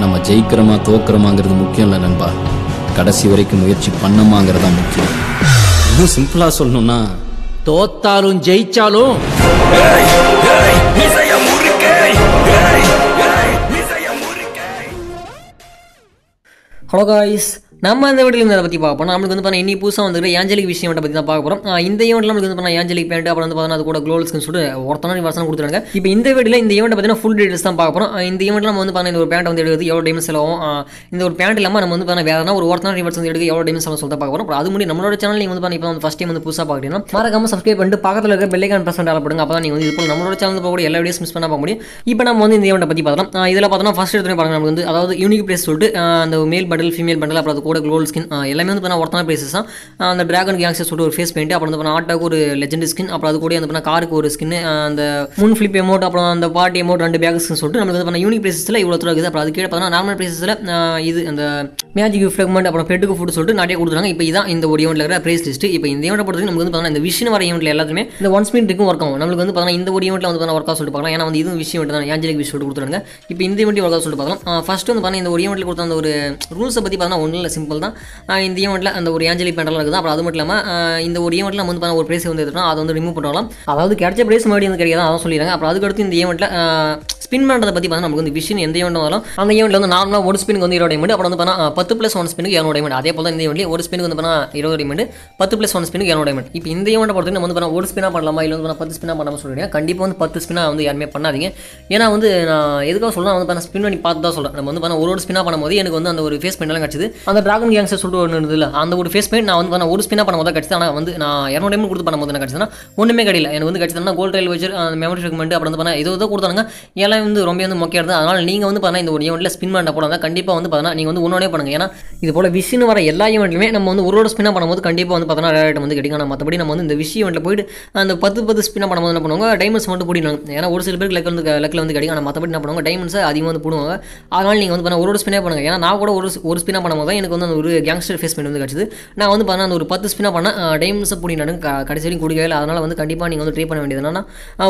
நம்ம ஜெயிக்கிறோமா தோக்கிறோமாங்கிறது முக்கியம் இல்லை நண்பா. கடைசி வரைக்கும் முயற்சி பண்ணமாங்கிறது தான் முக்கியம். இன்னும் சிம்பிளாக சொல்லணும்னா தோத்தாலும் ஜெயிச்சாலும். ஹலோ காய்ஸ் நம்ம அந்த வீடியோ இதை பற்றி பார்ப்போம் நம்மளுக்கு வந்து பார்த்தா இன்னி புதுசாக வந்துட்டு ஏஞ்சலிக் விஷயம் பற்றி தான் பார்க்க போகிறோம் இந்த ஈவெண்ட்டில் நம்மளுக்கு வந்து பார்த்தீங்கன்னா ஏஞ்சலிக் பேண்ட் அப்புறம் வந்து பார்த்தீங்கன்னா அது கூட க்ளோல்ஸ்க்கு சொல்லிட்டு ஒருத்தன வருஷம் கொடுத்துருங்க இப்போ இந்த வீடியோவில் இந்த ஈவெண்ட் பார்த்தீங்கன்னா ஃபுல் டீட்டெயில்ஸ் தான் பார்க்க போகிறோம் இந்த ஈவெண்ட்டில் நம்ம வந்து பார்த்தீங்கன்னா இந்த ஒரு பேண்ட் வந்து எடுக்கிறது எவ்வளோ டைம் செலவும் இந்த ஒரு பேண்ட் இல்லாமல் நம்ம வந்து பார்த்தீங்கன்னா வேறு ஒரு ஒருத்தன ரிவர்ஸ் வந்து எடுக்க எவ்வளோ டைம் செலவு சொல்லிட்டு பார்க்க போகிறோம் அப்புறம் அது முடி நம்மளோட சேனல் நீங்கள் வந்து பார்த்தீங்கன்னா இப்போ வந்து ஃபஸ்ட் டைம் வந்து புதுசாக பார்க்குறீங்கன்னா மறக்காம சப்ஸ்கிரைப் பண்ணிட்டு பக்கத்தில் இருக்க பெல்லைக்கான் ப்ரெஸ் பண்ணி போடுங்க. அப்போ தான் நீங்கள் வந்து இது போல் நம்மளோட சேனல் போகக்கூடிய எல்லா வீடியோஸ் மிஸ் பண்ண பார்க்க முடியும். இப்போ நம்ம வந்து இந்த ஈவெண்ட்டை பற்றி பார்த்தோம் இதில் பார்த்தோம்னா ஃபஸ்ட் எடுத்துகிட்டு பாருங்க நமக்கு வந்து அதாவது யூனிக் பிளேஸ் சொல்லிட்டு அந்த மேல் பண்டல் ஃபீமேல் பண்டல் அப்புறம் அது கூட க்ளோல் ஸ்கின் எல்லாமே வந்து பார்த்தா ஒருத்தான பிளேசஸ் தான். அந்த டிராகன் கேங்ஸ்டர் சொல்லிட்டு ஒரு ஃபேஸ் பெயிண்ட் அப்புறம் வந்து பார்த்தா ஆட்டாக்கு ஒரு லெஜெண்ட் ஸ்கின் அப்புறம் அது கூட வந்து காருக்கு ஒரு ஸ்கின் அந்த முன் ஃபிளிப் எமௌண்ட் அப்புறம் அந்த பார்ட்டி எமௌண்ட் ரெண்டு பேக் ஸ்கின் சொல்லிட்டு நமக்கு வந்து யூனிக் பிளேசஸில் இவ்வளோ தூரம் இருக்குது. அப்புறம் அது கீழே பார்த்தா நார்மல் பிளேசஸில் இது அந்த மேஜிக் ஃப்ரெக்மெண்ட் அப்புறம் பெட்டுக்கு ஃபுட் சொல்லிட்டு நிறைய கொடுத்துருக்காங்க. இப்போ இதான் இந்த ஒரு ஈவெண்ட்டில் இருக்கிற ப்ரைஸ் லிஸ்ட் இப்போ இந்த ஈவெண்ட் பொறுத்தவரைக்கும் நமக்கு வந்து பார்த்தா இந்த விஷயம் வர ஈவெண்ட்டில் எல்லாத்துமே இந்த ஒன் ஸ்பின் இருக்கும் ஒர்க் ஆகும். நம்மளுக்கு வந்து பார்த்தா இந்த ஒரு ஈவெண்ட்டில் வந்து ஒர்க் ஒர்க் சொல்லிட்டு பார்க்கலாம். ஏன்னா வந்து இதுவும் விஷயம் தான். ஏஞ்சலிக் விஷயம் கொடுத்துருங்க இப்போ இந்த ஈவெண்ட் ஒர்க் சொல்லிட்டு பார்க்கலாம். ஃபர்ஸ்ட் வந்து பார்த்தா இந்த ஒரு ஈவெண்ட்டில் கொடுத்த அந்த ஒரு ரூல்ஸை பற்றி பார்த்தா ஒன்றும் இல்லை. சிம்பிள் தான். இந்த ஈவெண்ட்டில் அந்த ஒரு ஏஞ்சலி பேண்டலாம் இருக்குது. அப்புறம் அது மட்டும் இல்லாமல் இந்த ஒரு ஈவெண்ட்டில் நம்ம வந்து பார்த்தா ஒரு ப்ரைஸ் வந்து அதை வந்து ரிமூவ் பண்ணலாம் அதாவது கிடைச்ச ப்ரைஸ் மறுபடியும் வந்து கிடையாது அதான் சொல்லிடுறாங்க அப்புறம் அதுக்கடுத்து இந்த ஈவெண்ட்டில் ஸ்பின் பண்ணுறதை பற்றி பார்த்தா நமக்கு வந்து விஷயம் எந்த ஈவெண்ட் வந்தாலும் அந்த ஈவெண்ட்டில் வந்து நார்மலாக ஒரு ஸ்பின் வந்து இருபது டைமண்ட் அப்புறம் வந்து பார்த்தா பத்து ப்ளஸ் ஒன் ஸ்பினுக்கு இரநூறு டைமண்ட் அதே போல் தான் இந்த ஈவெண்ட்லேயே ஒரு ஸ்பின் வந்து பார்த்தா இருபது டைமண்ட் பத்து ப்ளஸ் ஒன் ஸ்பினுக்கு இரநூறு டைமெண்ட் இப்போ இந்த ஈவெண்ட்டை பொறுத்து நம்ம வந்து பார்த்தா ஒரு ஸ்பினாக பண்ணலாமா இல்லை வந்து பார்த்தா பத்து ஸ்பினாக பண்ணாமல் சொல்கிறீங்க கண்டிப்பாக வந்து பத்து ஸ்பினாக வந்து யாருமே பண்ணாதீங்க. ஏன்னா வந்து நான் எதுக்காக சொல்லலாம் வந்து பார்த்தா ஸ்பின் பண்ணி பார்த்து தான் சொல்கிறேன் நம்ம வந்து பார்த்தா ஒரு ஒரு ஸ்பினாக பண்ணும்போது எனக்கு வந்து அந்த ஒரு ஃபேஸ் பண்ணலாம் கிடச்சிது. அந்த டிராகன் கேங்ஸர் சொல்லிட்டு ஒன்று இருந்தது அந்த ஒரு ஃபேஸ் பண்ணி நான் வந்து நான் ஒரு ஸ்பினாக பண்ணும்போது கிடச்சது. ஆனால் வந்து நான் இரநூறு டைம் கொடுத்து பண்ணும்போது என்ன கிடச்சதுன்னா ஒன்றுமே கிடையில. எனக்கு வந்து கிடச்சதுனா கோல்ட் ரயில் வச்சு மெமரி செக்மெண்ட் அப்புறம் வந்து பார்த்தா ஏதோ ஏதோ கொடுத்தாங்க எல்லாம் வந்து ரொம்ப வந்து மொக்கையாக இருந்தது. அதனால் நீங்கள் வந்து பார்த்தா இந்த ஒரு ஈவெண்ட்டில் ஸ்பின் பண்ண போடாத கண்டிப்பாக வந்து பார்த்தா நீங்கள் வந்து ஒன்றே பண்ணுங்க. ஏன்னா இது போல் விஷயம் வர எல்லா ஈவெண்ட்லையுமே நம்ம வந்து ஒரு ஒரு ஸ்பின்னாக பண்ணும்போது கண்டிப்பாக வந்து பார்த்தா ரேட் வந்து கிடைக்கும். ஆனால் மற்றபடி நம்ம வந்து இந்த விஷயம் ஈவெண்ட்டில் போயிட்டு அந்த பத்து பத்து ஸ்பின்னாக பண்ணும்போது என்ன பண்ணுவாங்க? டைமண்ட்ஸ் மட்டும் போடினாங்க ஏன்னா ஒரு சில பேருக்கு லெக் வந்து லெக்கில் வந்து கிடைக்கும். ஆனால் மற்றபடி என்ன பண்ணுவாங்க? டைமண்ட்ஸை அதிகமாக வந்து போடுவாங்க. அதனால் நீங்கள் வந்து பார்த்தா ஒரு ஒரு ஸ்பின்னாக பண்ணுங்க. ஏன்னா நான் கூட ஒரு ஒரு ஸ்பின்னாக பண்ணும்போது தான் எனக்கு வந்து அந்த ஒரு கேங்ஸ்டர் ஃபேஸ் பண்ணி வந்து கிடச்சிது. நான் வந்து பார்த்தா அந்த ஒரு பத்து ஸ்பின்னாக பண்ண டைமண்ட்ஸை போடினாங்க கடைசி வரைக்கும் கொடுக்கவே இல்லை. அதனால் வந்து கண்டிப்பாக நீங்கள் வந்து ட்ரை பண்ண வேண்டியது என்னன்னா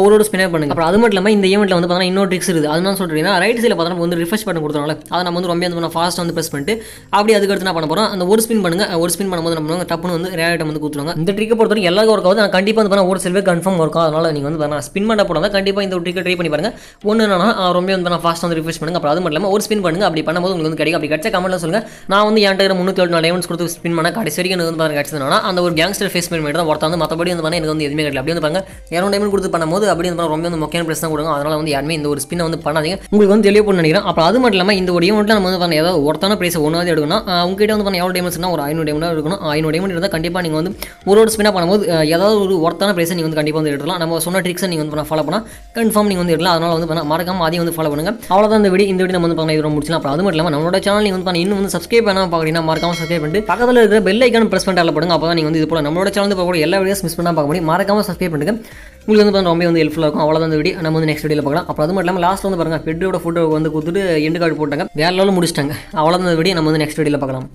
ஒரு ஒரு ஸ்பின்னாக பண்ணுங்க. அப்புறம் அது மட்டும் இல்லாமல் இந்த ஈவெண்ட்டில் வந்து பார்த்தா இன்னொரு ட்ரிக்ஸ் இருக்குது. அது சொல்கிறீங்கன்னா ரைட் சைடில் பார்த்தா நம்ம வந்து ரிஃப்ரெஷ் பண்ண கொடுத்தனால அதை நம்ம வந்து ரொம்ப வந்து ஃபாஸ்ட் வந்து ப்ரெஸ் பண்ணிட்டு அப்படி அதுக்கடுத்து என்ன பண்ண போகிறோம் அந்த ஒரு ஸ்பின் பண்ணுங்க. ஒரு ஸ்பின் பண்ணும்போது நம்ம பண்ணுவாங்க டப்புன்னு வந்து ரேட்டை வந்து கொடுத்துருவாங்க. இந்த ட்ரிக்கை பொறுத்தவரைக்கும் எல்லாருக்கும் ஒர்க் ஆகுது. கண்டிப்பாக வந்து பார்த்தா ஒரு சில பேர் கன்ஃபார்ம் ஒர்க் ஆகும் அதனால் நீங்கள் வந்து பார்த்தா ஸ்பின் பண்ண போனால் கண்டிப்பாக இந்த ஒரு ட்ரிக்கை ட்ரை பண்ணி பாருங்க. ஒன்று என்னன்னா ரொம்ப வந்து நான் ஃபாஸ்ட் வந்து ரிஃப்ரெஷ் பண்ணுங்க. அப்புறம் அது மட்டும் இல்லாமல் ஒரு ஸ்பின் பண்ணுங்க. அப்படி பண்ணும்போது உங்களுக்கு வந்து கிடைக்கும். அப்படி கிடைச்ச கமெண்ட்டில் சொல்லுங்கள் நான் வந்து என்கிட்ட இருக்கிற முந்நூற்றி ஏழு டைமண்ட்ஸ் கொடுத்து ஸ்பின் பண்ண கடைசி வரைக்கும் எனக்கு வந்து பாருங்க கிடைச்சதுனா அந்த ஒரு கேங்ஸ்டர் ஃபேஸ் பண்ணி தான் ஒருத்தர் வந்து மற்றபடி வந்து எனக்கு வந்து எதுவுமே கிடையாது அப்படி வந்து பாருங்க இரநூறு டைமண்ட் கொடுத்து பண்ணும்போது அப்படி வந்து ரொம்ப வந்து முக்கியமான பிரச்சனை தான் கொடுங்க அதனால் வந்து யாருமே இந்த ஒரு ஸ்பின் வந்து பண்ணாதீங்க உங்களுக்கு வந்து தெளிவு பண்ண நினைக்கிறேன் அப்போ அது மட்டும் இல்லாமல் இந்த ஒரு ஈவெண்ட்டில் நம்ம வந்து பாருங்க ஏதாவது ஒருத்தான ப்ரைஸ் ஒன்றாவது எடுக்கணும் உங்ககிட்ட வந்து பாருங்க எவ்வளோ டைமண்ட்ஸ்னா ஒரு ஐநூறு டைமண்ட் இருக்கணும் ஐநூறு டைமண்ட் இருந்தால் கண்டிப்பாக நீங்கள் வந்து ஒரு ஒரு ஸ்பின்னாக பண்ணும்போது ஏதாவது ஒரு ஒருத்தான பிரைஸை நீங்கள் வந்து கண்டிப்பாக வந்து எடுக்கலாம் நம்ம சொன்ன ட்ரிக்ஸை நீங்கள் வந்து ஃபாலோ பண்ணால் கன்ஃபார்ம் நீங்கள் வந்து எடுக்கலாம் அதனால் வந்து பண்ண மறக்காம அதையும் வந்து ஃபாலோ பண்ணுங்க அவ்வளோதான் இந்த வீடியோ இந்த வீடியோ நம்ம வந்து பண்ண இது முடிச்சலாம் அப்புறம் அது மட்டும் இல்லாமல் நம்மளோட சேனல் நீங்கள் வந்து பண்ண இன்னும் வந்து சப்ஸ்கிரைப் பண்ணாமல் பார்க்குறீங்கன்னா மறக்காம சப்ஸ்கிரைப் பண்ணிட்டு பக்கத்தில் இருக்கிற பெல் ஐக்கான ப்ரெஸ் பண்ணிட்டு போடுங்க. அப்போ தான் நீங்கள் வந்து இது போல நம்மளோட சேனல் கூட எல்லா வீடியோஸ் மிஸ் பண்ணால் பார்க்க முடியும். மறக்காம சப்ஸ்கிரைப் பண்ணுங்க உங்களுக்கு வந்து ரொம்ப வந்து ஹெல்ப்ஃபுல்லாக இருக்கும். அவ்வளோதான் இந்த வீடியோ நம்ம வந்து நெக்ஸ்ட் வீடியோவில் பார்க்கலாம். அப்புறம் அது மட்டும் இல்லாமல் லாஸ்ட் வந்து பாருங்க. பெட்டோட ஃபோட்டோ வந்து கொடுத்துட்டு எண்டு கார்டு போட்டாங்க. வேற லெவலில் முடிச்சிட்டாங்க. அவ்வளோதான் இந்த வீடியோ நம்ம வந்து நெக்ஸ்ட் வீடியோவில் பார்க்கலாம்.